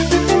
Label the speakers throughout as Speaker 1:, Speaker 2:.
Speaker 1: Música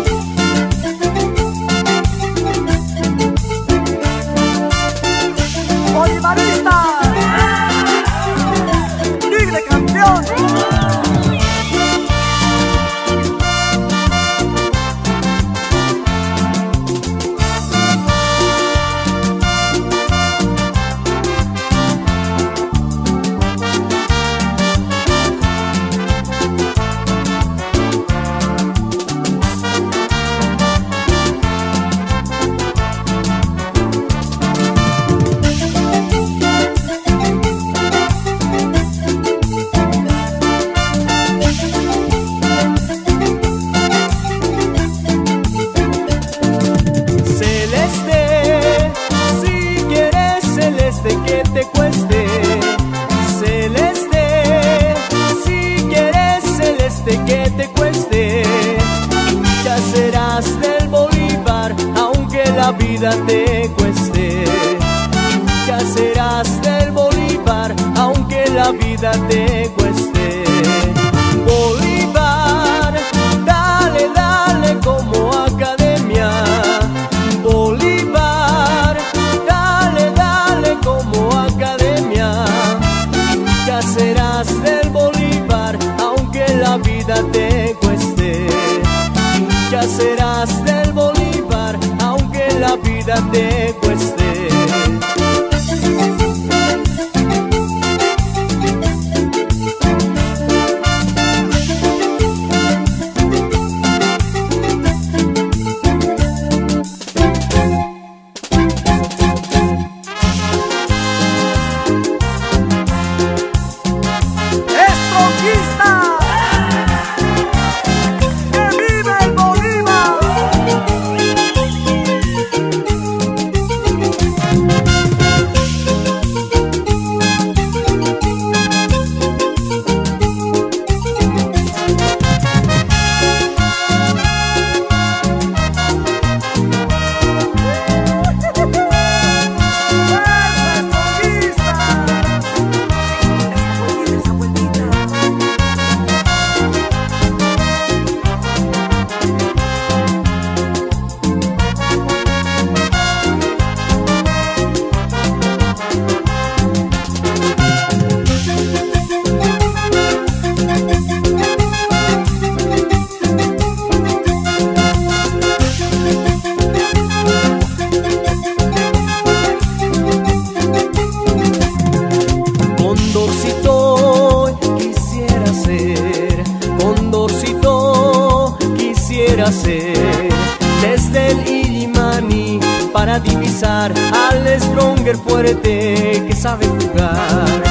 Speaker 1: bebé que sabe
Speaker 2: jugar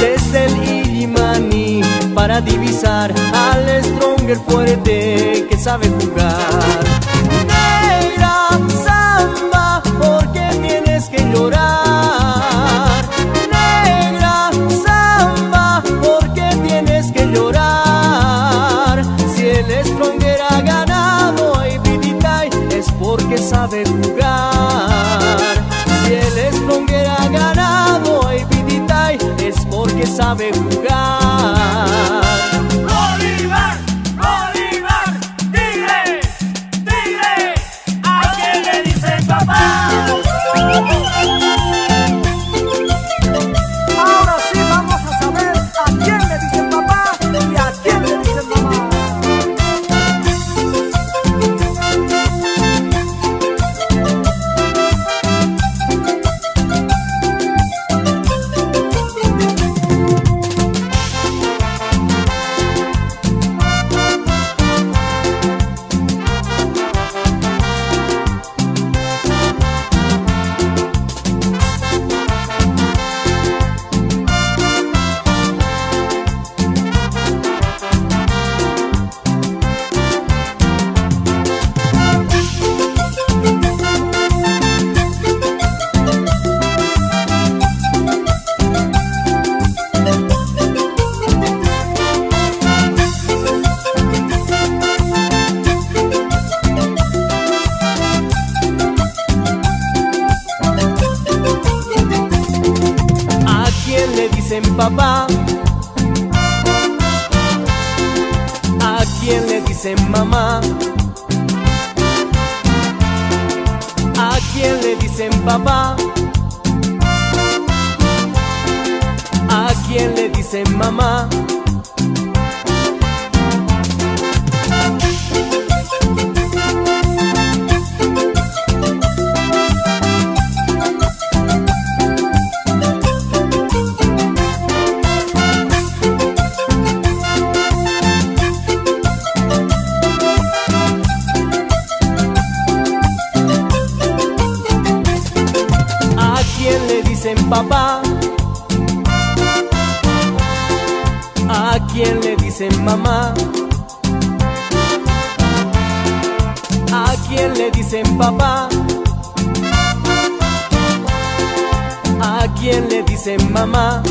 Speaker 2: Desde el Illimani para divisar Al Stronger fuerte que sabe jugar Negra, samba, porque tienes que llorar? dicen papá? ¿A quién le dicen mamá? ¿A quién le dicen papá? ¿A quién le dicen mamá?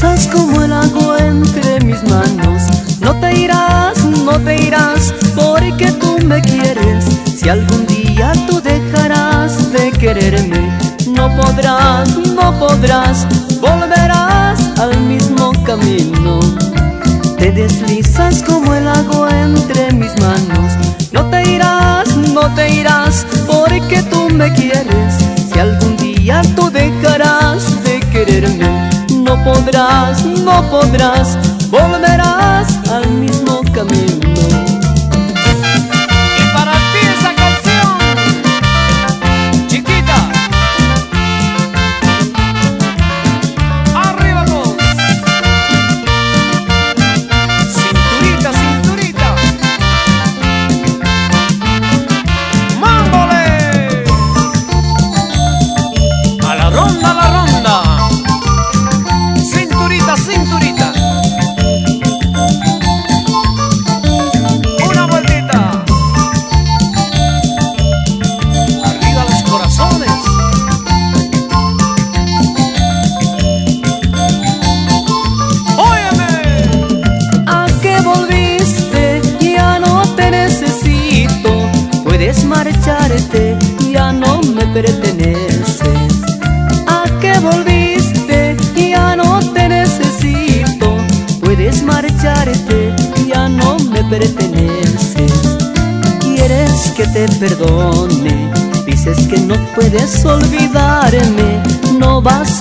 Speaker 2: Pasas como el agua entre mis manos. No te irás, no te irás Porque tú me quieres. Si algún día tú dejarás de quererme No podrás, no podrás. Volverás al mismo camino. Te deslizas como el agua entre mis manos. No te irás, no te irás Porque tú me quieres. Si algún día tú dejarás podrás, no podrás
Speaker 3: volver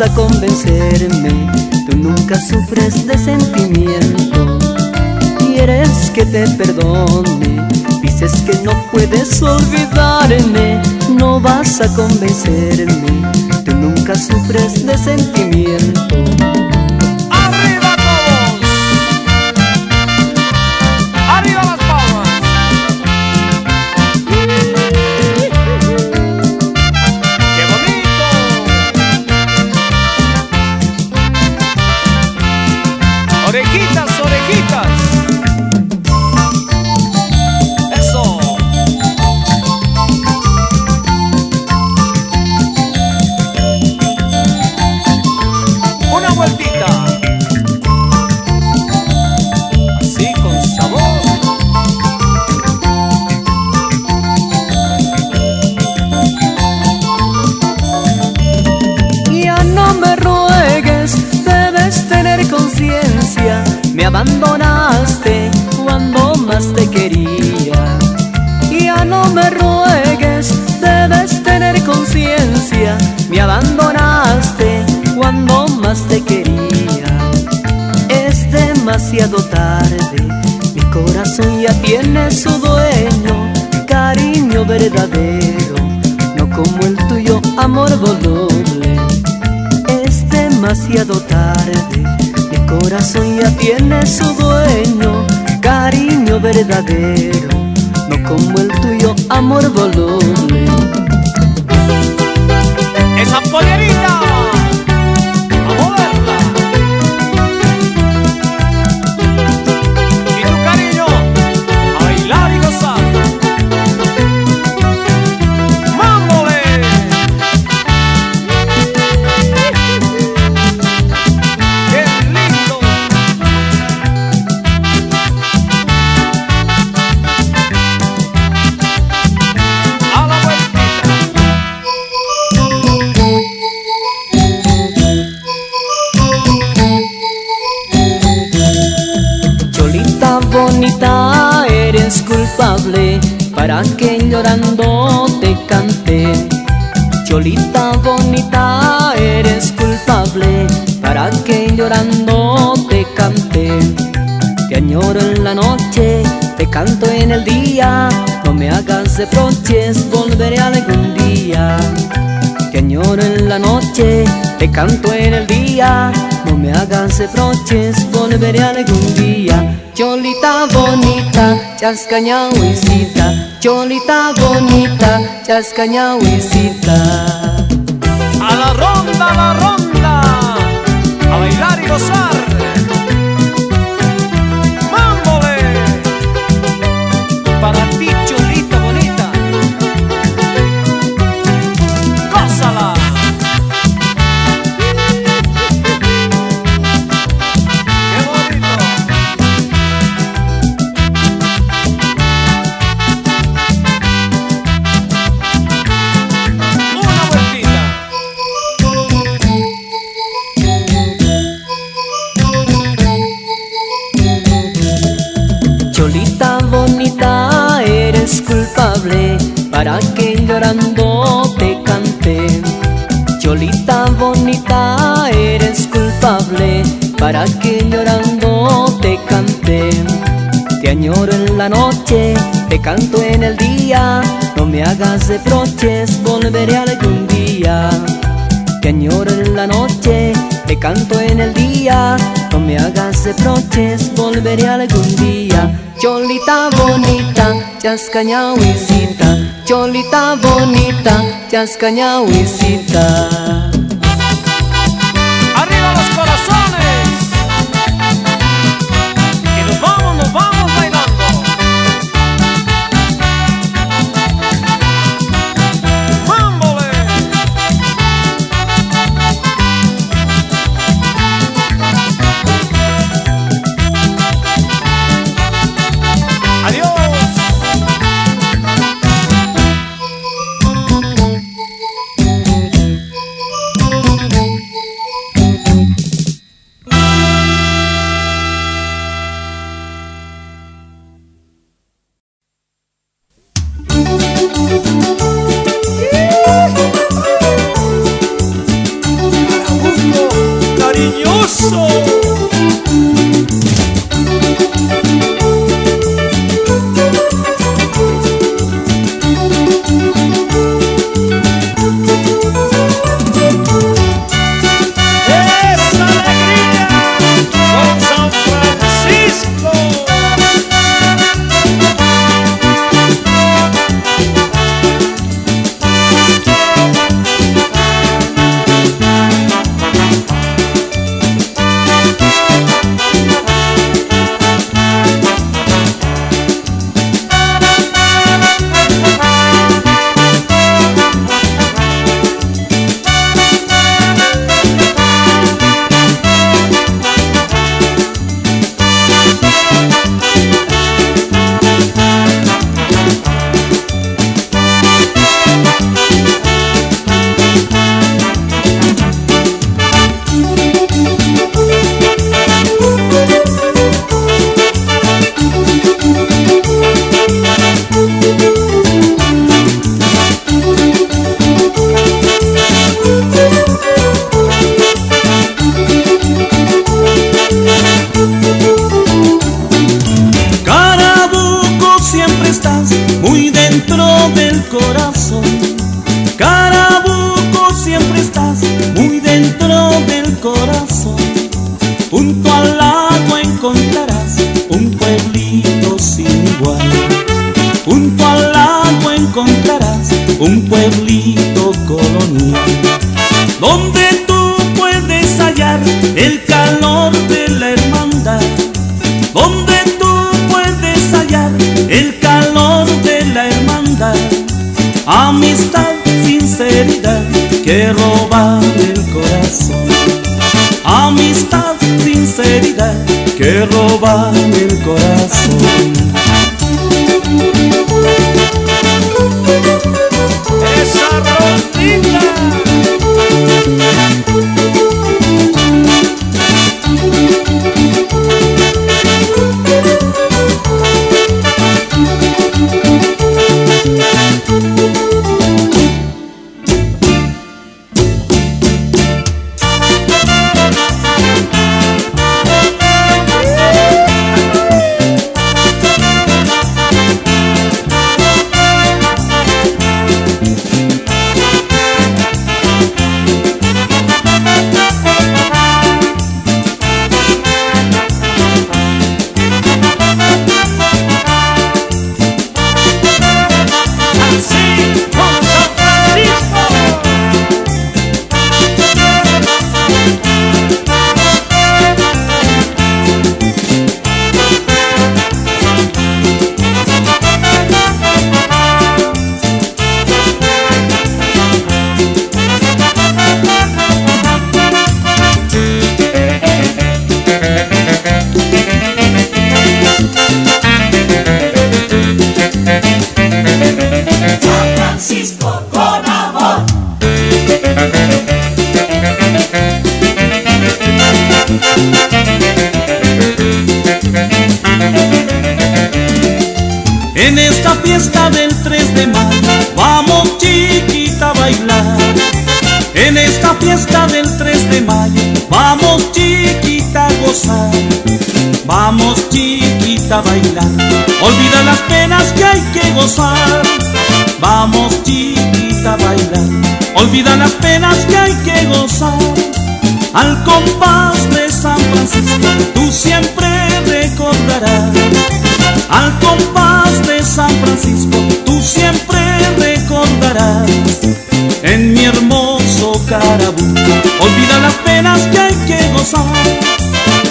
Speaker 3: a
Speaker 2: convencerme, tú nunca sufres de sentimiento. Quieres que te perdone, dices que no puedes olvidarme, no vas a convencerme, tú nunca sufres de sentimiento. Abandonaste cuando más te quería. Ya no me ruegues, debes tener conciencia. Me abandonaste cuando más te quería. Es demasiado tarde, mi corazón ya tiene su dueño, cariño verdadero, no como el tuyo, amor voluble. Es demasiado tarde corazón ya tiene su dueño, cariño verdadero, no como el tuyo, amor voluble.
Speaker 3: Esa pollerita.
Speaker 2: Llorando te cante. Cholita bonita, eres culpable para que llorando te cante. Te añoro en la noche, te canto en el día, no me hagas reproches, volveré algún día. Te añoro en la noche, te canto en el día, no me hagas reproches, volveré algún día. Cholita bonita, chascañahuisita, cholita bonita, chascañahuisita.
Speaker 3: A la ronda, a la ronda, a bailar y gozar.
Speaker 2: Para que llorando te cante. Cholita bonita, eres culpable para que llorando te cante. Te añoro en la noche, te canto en el día, no me hagas reproches, volveré algún día. Te añoro en la noche, te canto en el día, no me hagas reproches, volveré algún día. Cholita bonita, chascañahuisita, cholita bonita, chascañahuisita.
Speaker 4: que roban muy dentro del corazón. Carabuco, siempre estás muy dentro del corazón. Junto al lago encontrarás un pueblito sin igual. Junto al lago encontrarás un pueblito el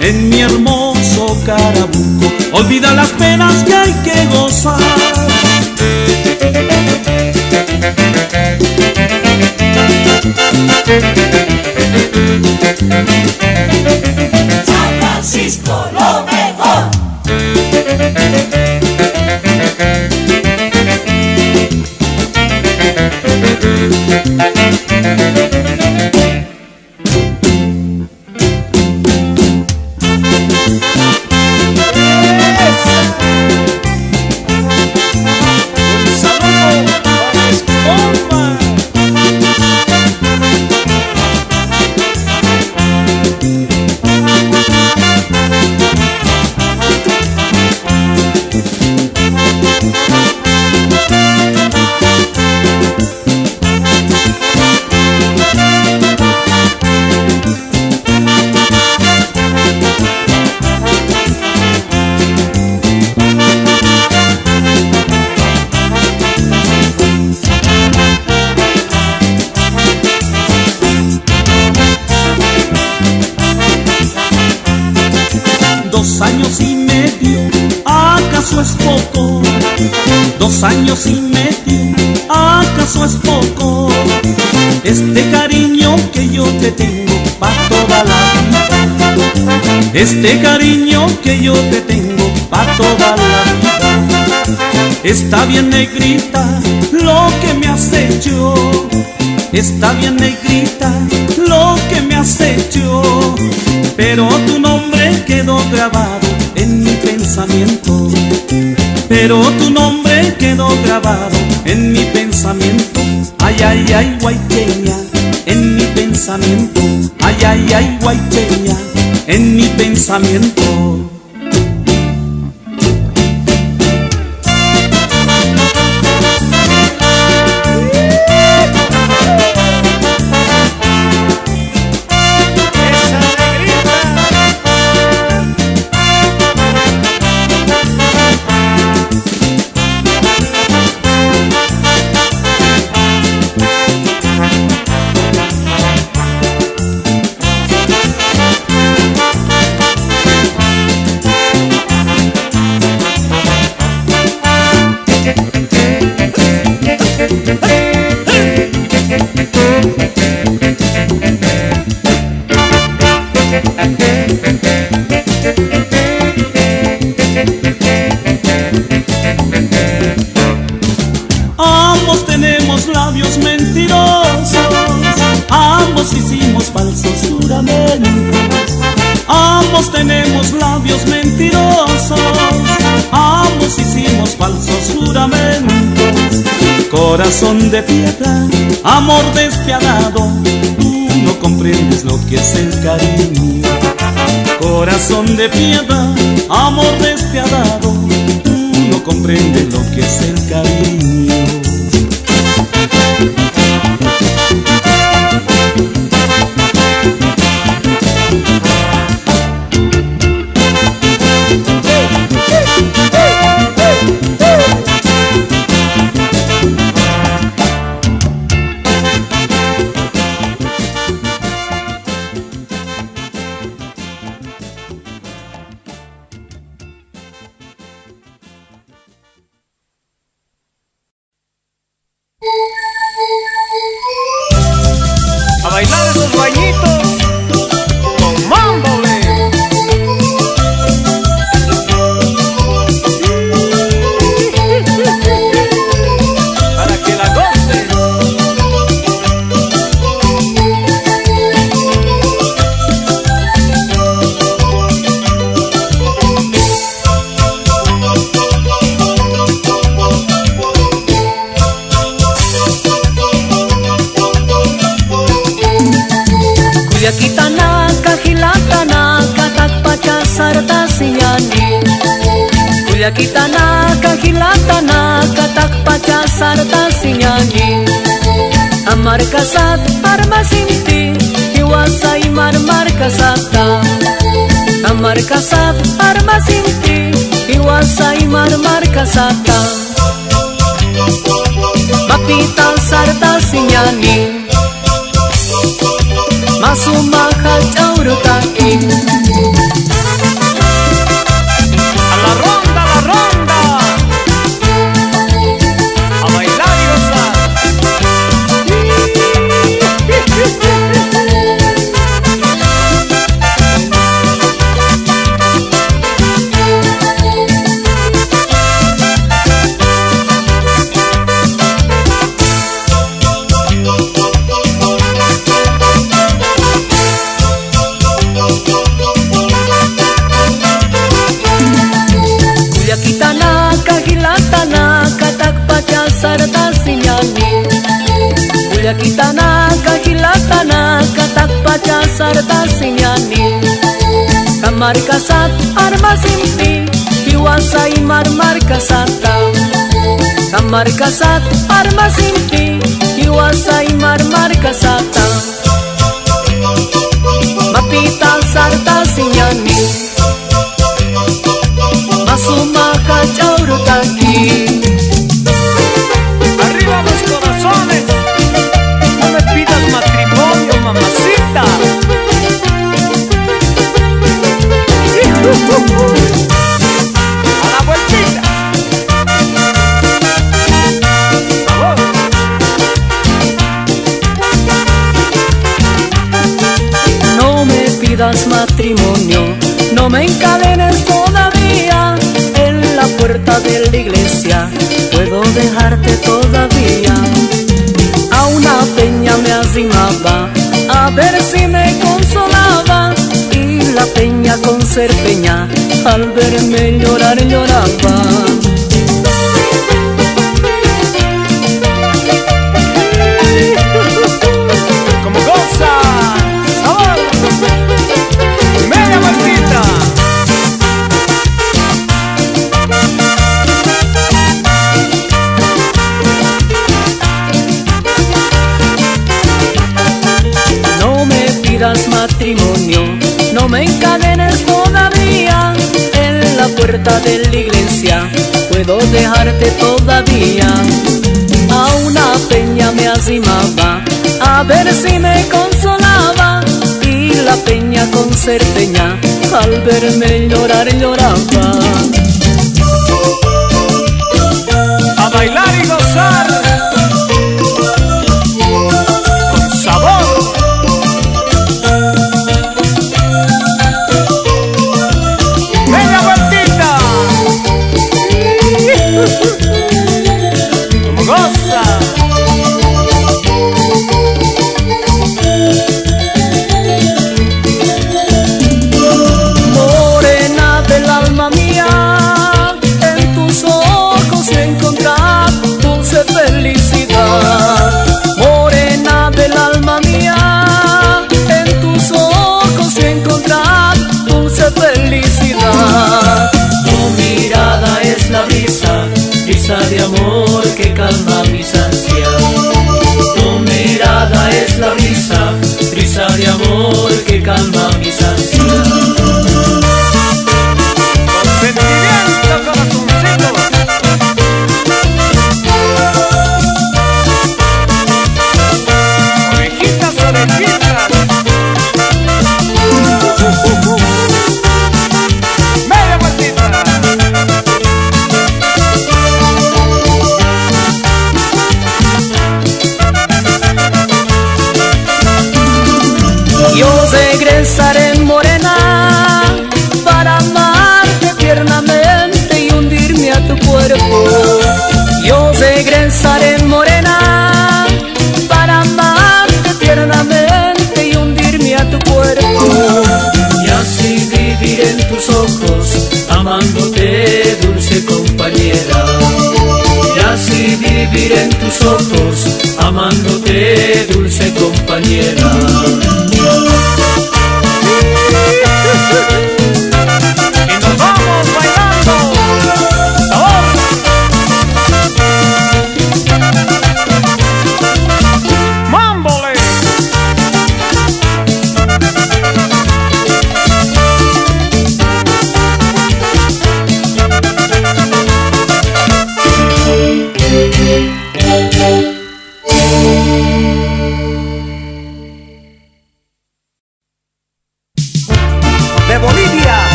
Speaker 4: en mi hermoso Carabuco. Olvida las penas que hay que gozar.
Speaker 5: San Francisco lo mejor.
Speaker 4: Está bien negrita lo que me has hecho. Está bien negrita lo que me has hecho. Pero tu nombre quedó grabado en mi pensamiento. Pero tu nombre quedó grabado en mi pensamiento. Ay, ay, ay, guayqueña, en mi pensamiento. Ay, ay, ay, guayqueña, en mi pensamiento. Ambos tenemos labios mentirosos, ambos hicimos falsos juramentos. Ambos tenemos labios mentirosos, ambos hicimos falsos juramentos. Corazón de piedra, amor despiadado, tú no comprendes lo que es el cariño. Corazón de piedra, amor despiadado, tú no comprendes lo que es el cariño.
Speaker 2: sartasinyani Kamarkasat Kamar Kiwasay marmarkasata Kamarkasat armasimpi Kiwasay marmarkasata Mapita sartasinyani kacau chaurutaki
Speaker 3: matrimonio,
Speaker 2: no me encadenes todavía en la puerta de la iglesia. Puedo dejarte todavía. A una peña me arrimaba a ver si me consolaba. Y la peña con ser peña al verme llorar lloraba. Pidas matrimonio, no me encadenes todavía en la puerta de la iglesia. Puedo dejarte todavía. A una peña me arrimaba a ver si me consolaba. Y la peña con ser peña al verme llorar lloraba.
Speaker 3: A bailar y gozar.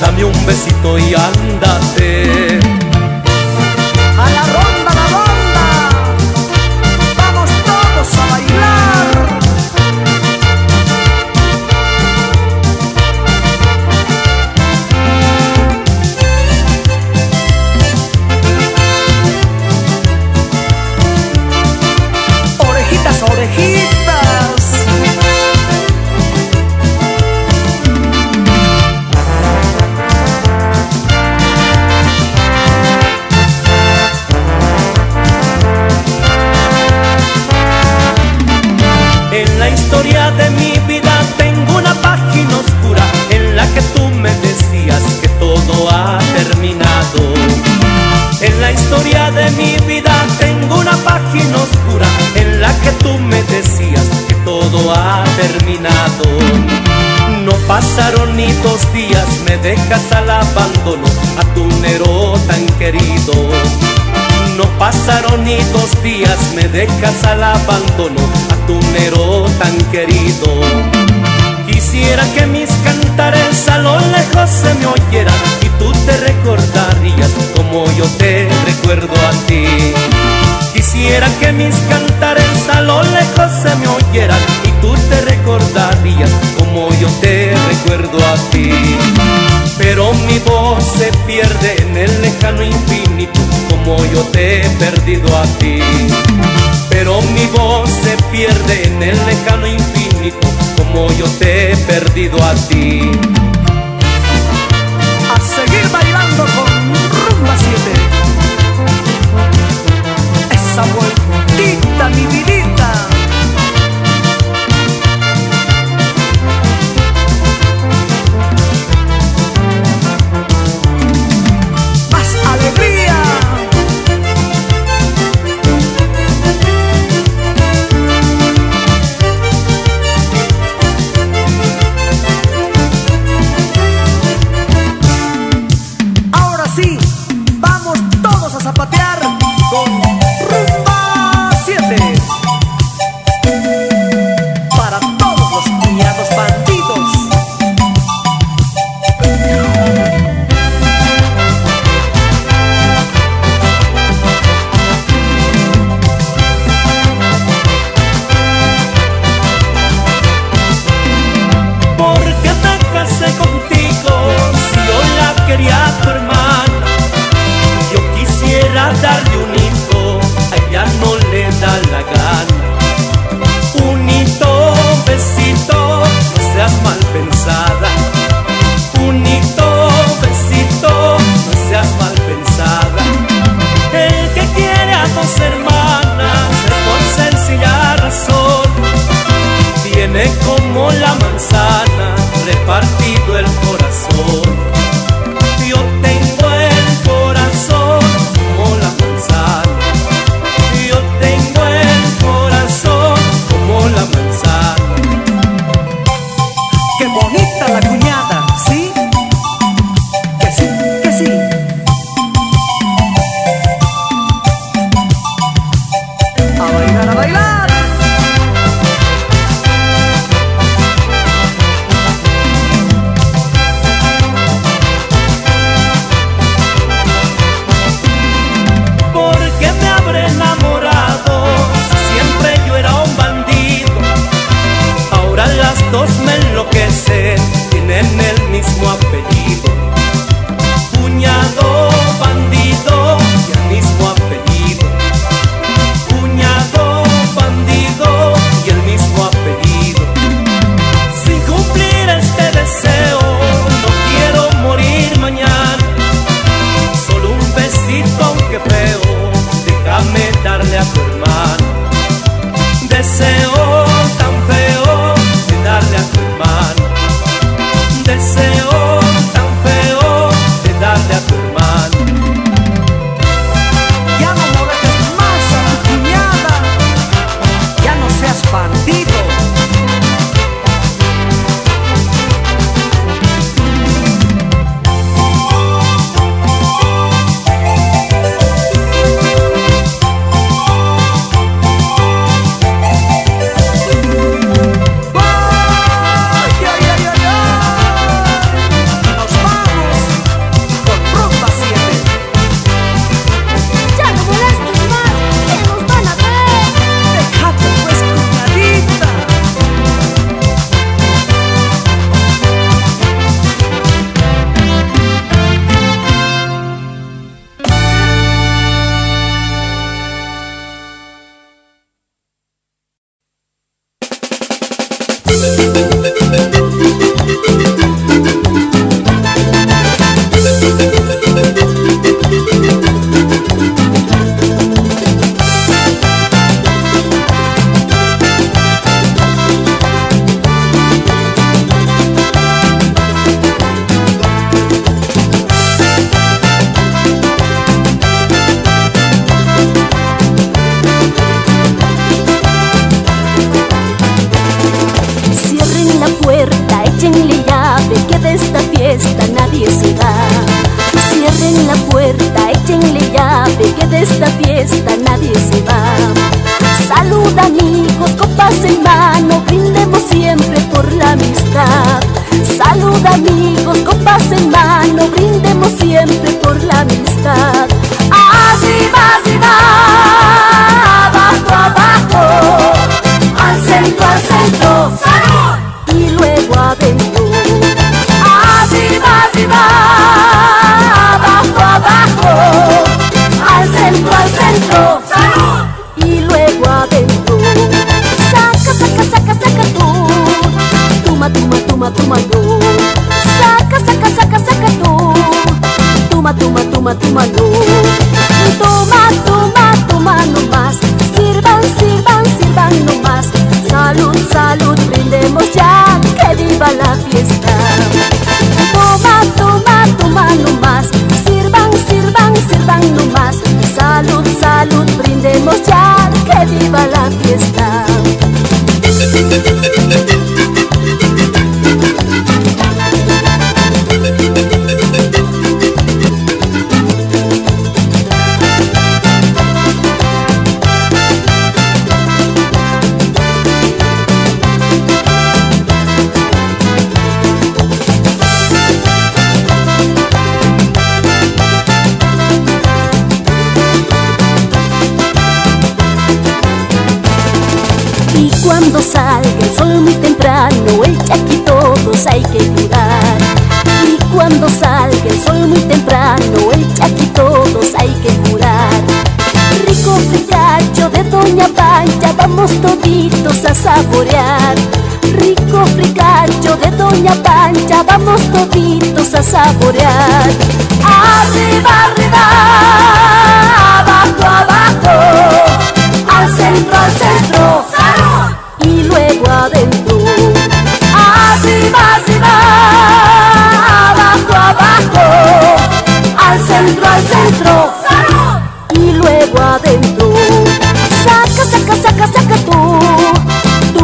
Speaker 5: Dame un besito y ándate. ni dos días, me dejas al abandono, a tu Nero tan querido. Quisiera que mis cantares a lo lejos se me oyeran y tú te recordarías como yo te recuerdo a ti. Quisiera que mis cantares a lo lejos se me oyeran y tú te recordarías como yo te recuerdo a ti. Pero mi voz se pierde en el lejano infinito como yo te he perdido a ti. Pero mi voz se pierde en el lejano infinito como yo te he perdido a ti.
Speaker 3: A seguir bailando con Rumba 7 esa vueltita, mi vidita.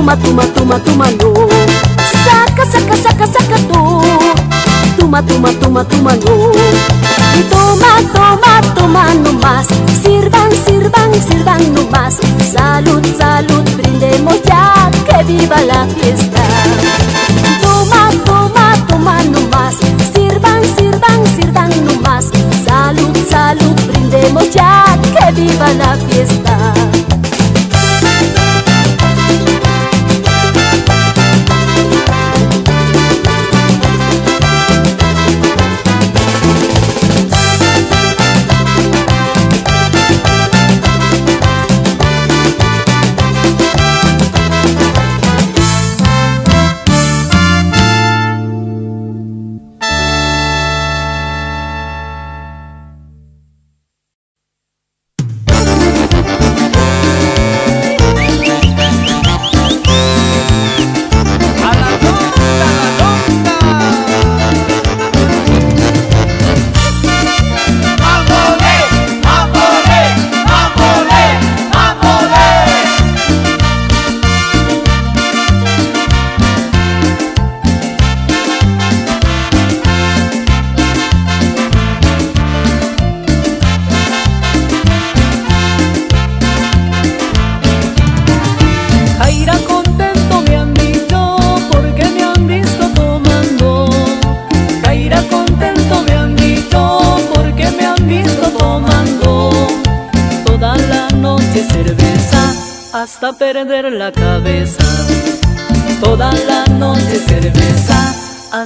Speaker 6: Toma, toma, toma, toma, no. Saca, saca, saca, saca tú. Toma, toma, toma, toma, no. Toma, toma, toma no más. Sirvan, sirvan, sirvan no más. Salud, salud, brindemos ya. Que viva la fiesta. Toma, toma, toma no más. Sirvan, sirvan, sirvan no más. Salud, salud, brindemos ya. Que viva la fiesta.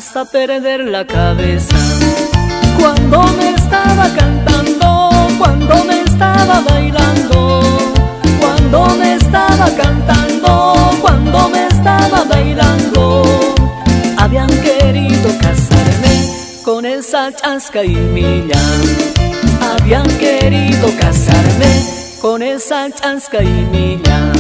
Speaker 2: Hasta perder la cabeza. Cuando me estaba cantando, cuando me estaba bailando, cuando me estaba cantando, cuando me estaba bailando, habían querido casarme con esa chasca y milla. Habían querido casarme con esa chasca y milla.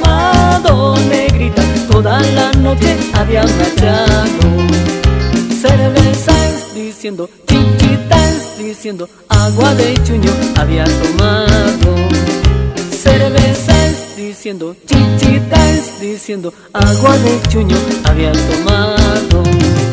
Speaker 2: Tomado negrita, toda la noche había marchado. Cerveza es diciendo, chichita es diciendo, agua de chuño había tomado. Cerveza es diciendo, chichita es diciendo, agua de chuño había tomado.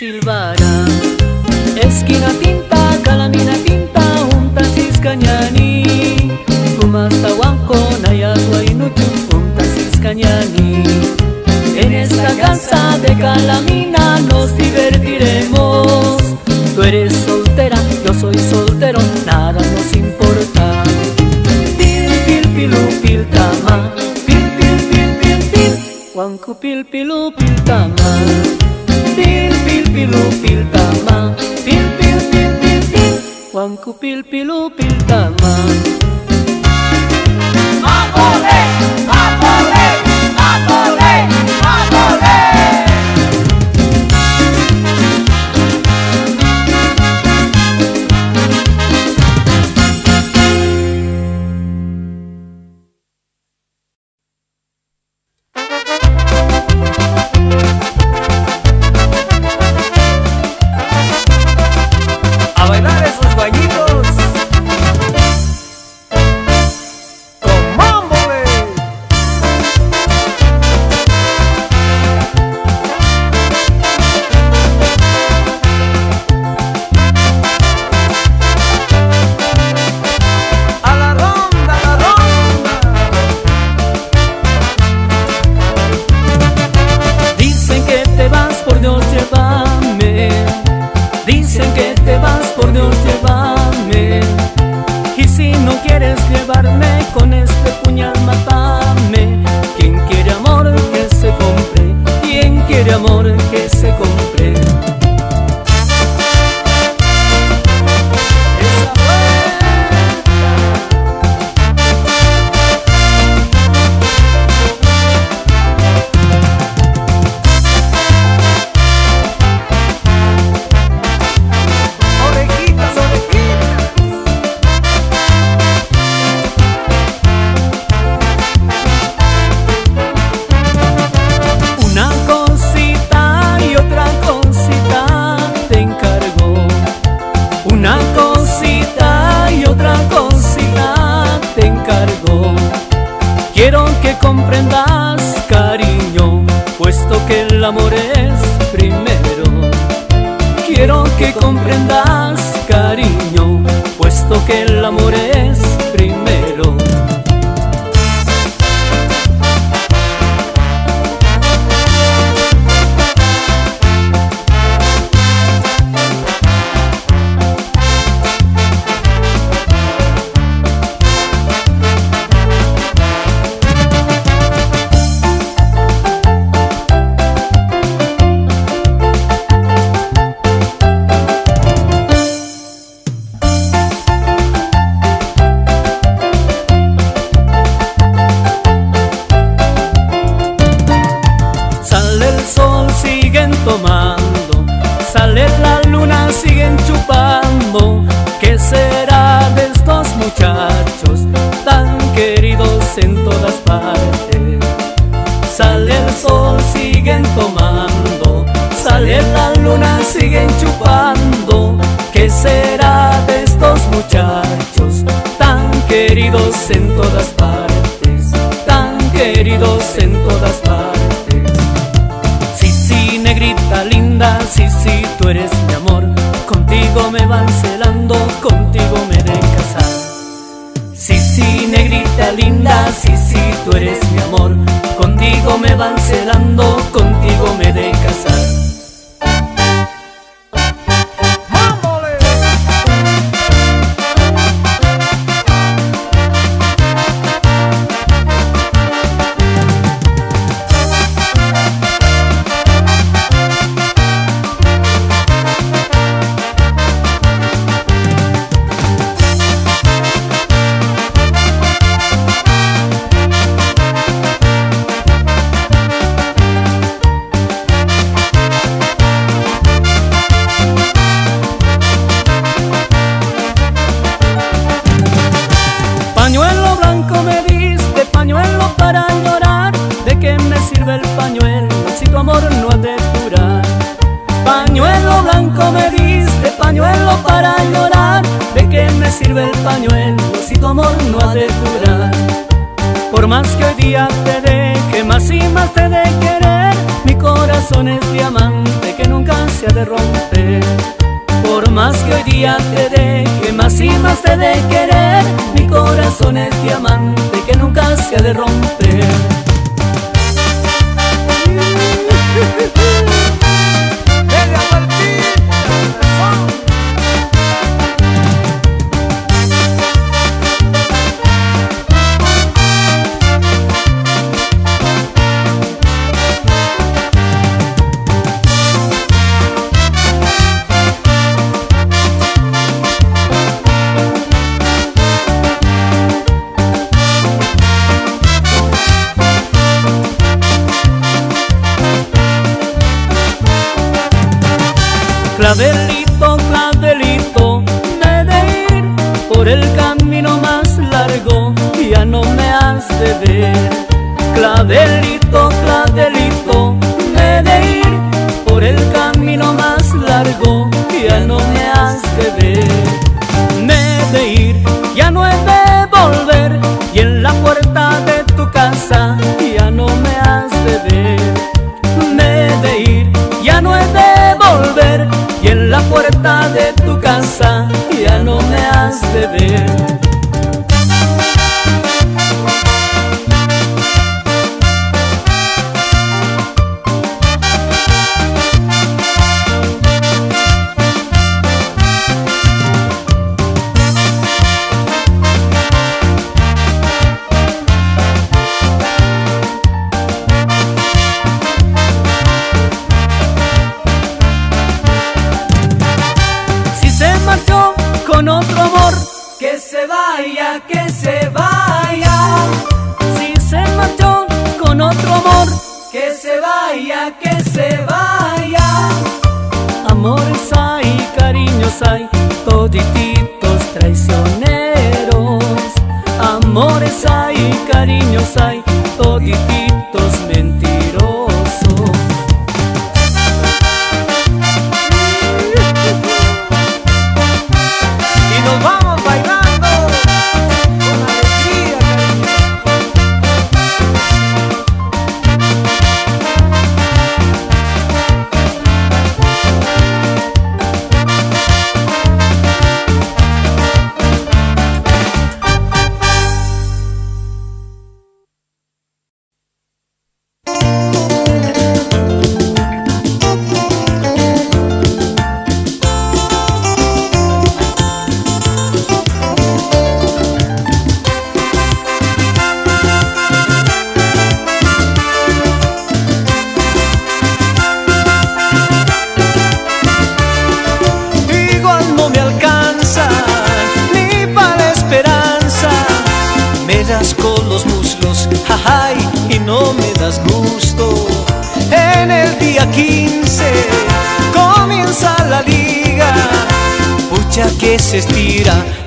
Speaker 2: Le sirve el pañuelo si tu amor no ha de durar? Por más que hoy día te deje, más y más te de querer. Mi corazón es diamante que nunca se ha de romper. Por más que hoy día te deje, más y más te de querer. Mi corazón es diamante que nunca se ha de romper. Clavelito, clavelito, me de ir por el camino más largo, ya no me has de ver. Clavelito,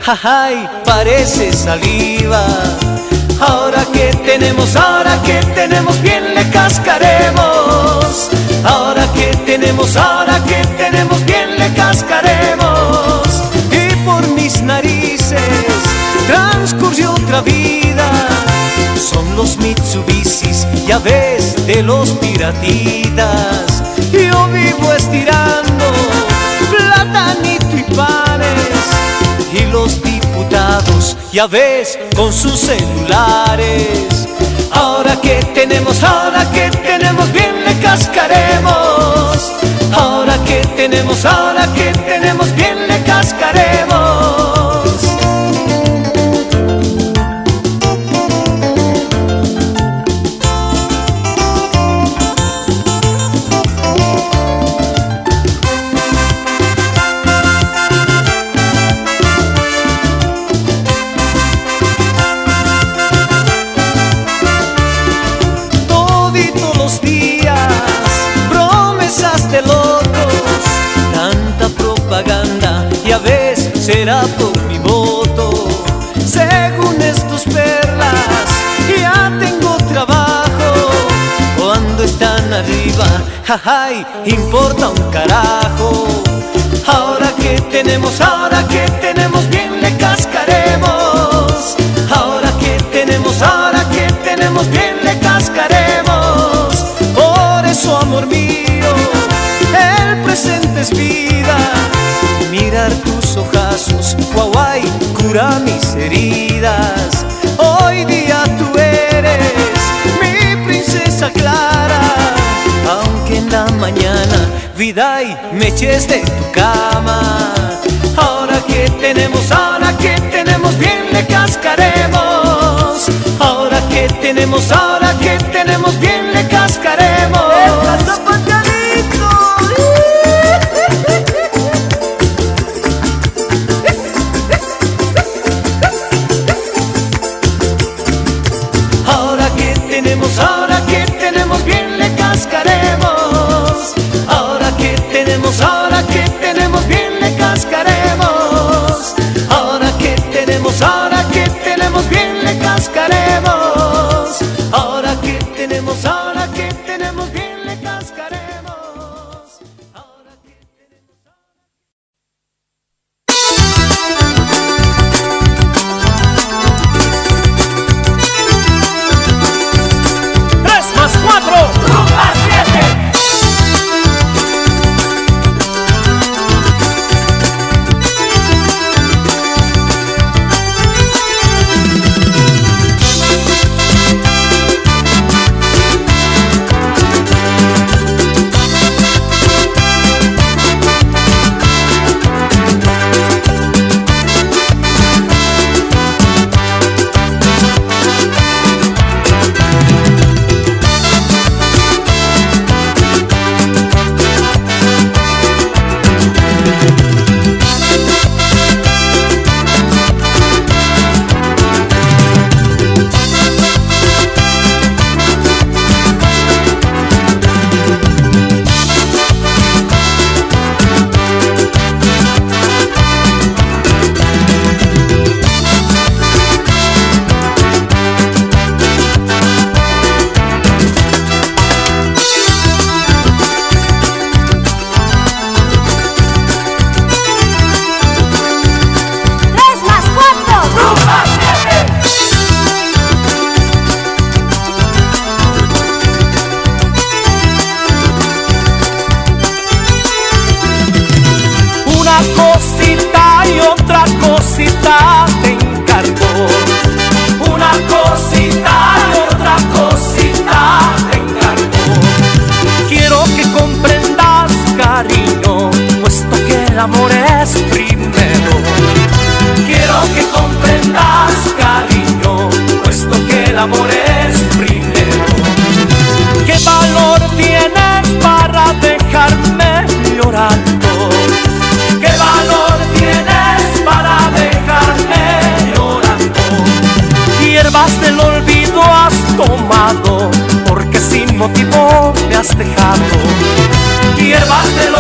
Speaker 2: jajay, parece saliva. Ahora que tenemos, ahora que tenemos, bien le cascaremos. Ahora que tenemos, ahora que tenemos, bien le cascaremos. Y por mis narices transcurrió otra vida. Son los Mitsubishis, ya ves, de los piratitas. Yo vivo estirando
Speaker 1: los diputados, ya ves, con sus celulares. Ahora que tenemos, ahora que tenemos, bien le cascaremos. Ahora que tenemos, ahora que tenemos, bien le cascaremos. Jajay, importa un carajo. Ahora que tenemos, ahora que tenemos, bien le cascaremos. Ahora que tenemos, ahora que tenemos, bien le cascaremos. Por eso, amor mío, el presente es vida. Mirar tus ojazos, guay, cura mis heridas. Mañana, vida y me de tu cama. Ahora que tenemos, ahora que tenemos, bien le cascaremos. Ahora que tenemos, ahora que tenemos, bien le
Speaker 5: porque sin motivo me has dejado. Hierbas del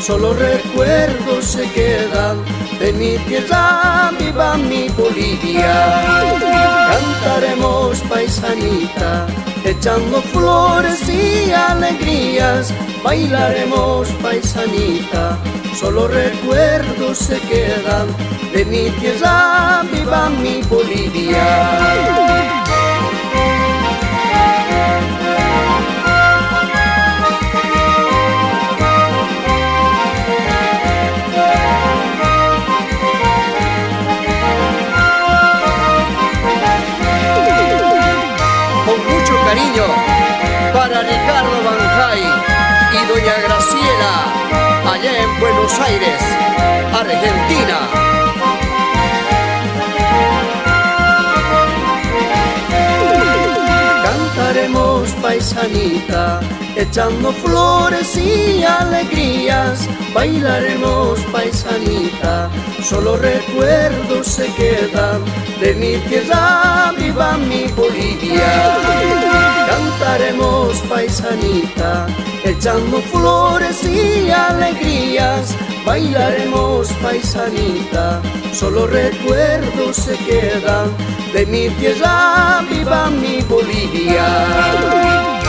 Speaker 1: solo recuerdos se quedan de mi tierra viva mi Bolivia. Cantaremos paisanita, echando flores y alegrías, bailaremos paisanita, solo recuerdos Aires, Argentina. Cantaremos paisanita, echando flores y alegrías. Bailaremos paisanita, solo recuerdos se quedan de mi tierra, viva mi Bolivia cantaremos paisanita, echando flores y alegrías, bailaremos paisanita, solo recuerdos se quedan de mi tierra viva mi Bolivia.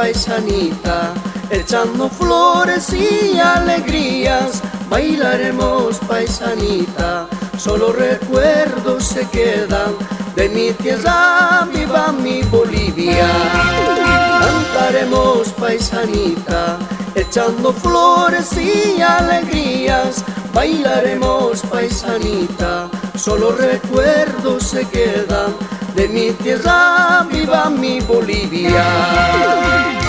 Speaker 1: Paisanita, echando flores y alegrías, bailaremos paisanita, solo recuerdos se quedan de mi tierra viva mi Bolivia. Cantaremos paisanita, echando flores y alegrías, bailaremos paisanita, solo recuerdos se quedan de mi tierra viva mi Bolivia.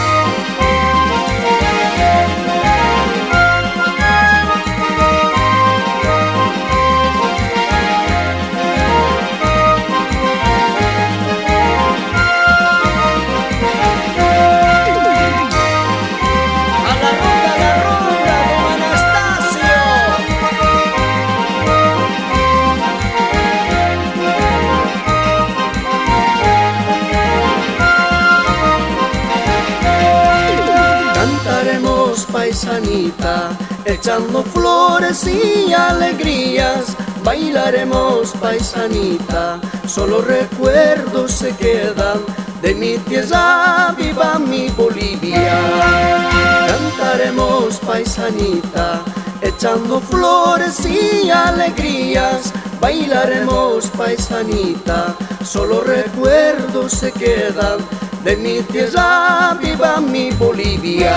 Speaker 1: Echando flores y alegrías, bailaremos paisanita, solo recuerdos se quedan de mi tierra viva mi Bolivia. Cantaremos paisanita, echando flores y alegrías, bailaremos paisanita, solo recuerdos se quedan de mi tierra viva mi Bolivia.